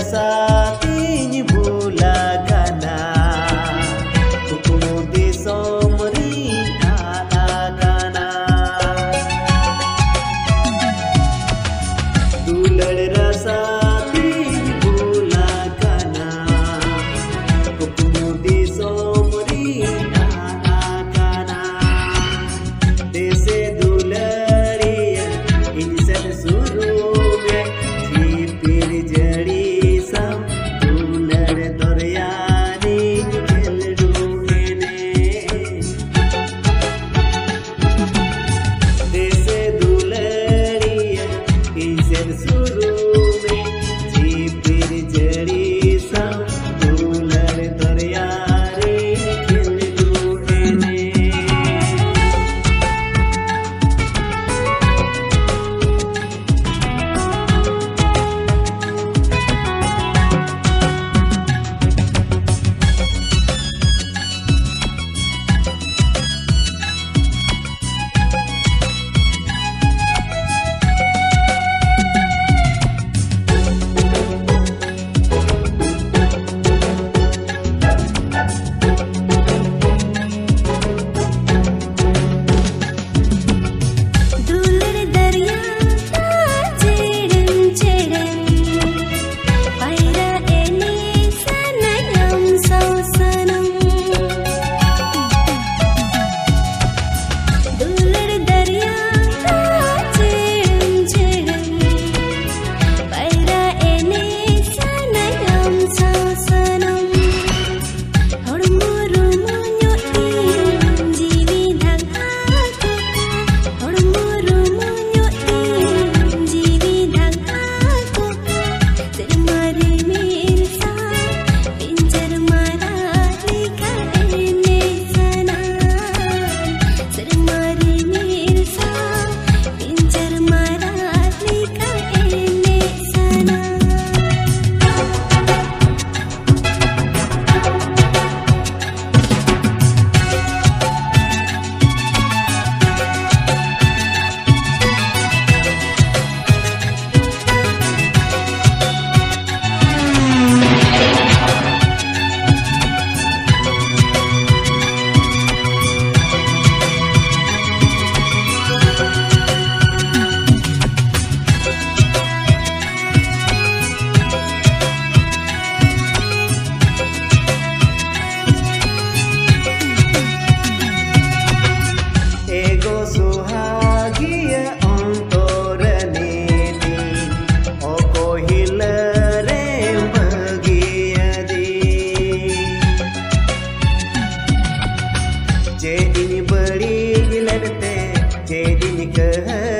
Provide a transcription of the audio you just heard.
Jadi கழிக்க